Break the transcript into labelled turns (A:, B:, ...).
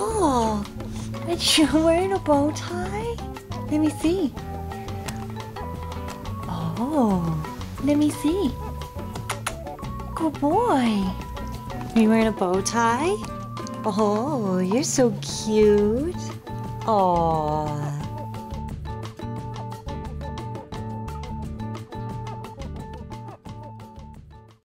A: Oh, and you're wearing a bow tie? Let me see. Oh, let me see. Good boy. Are you wearing a bow tie? Oh, you're so cute. Aww.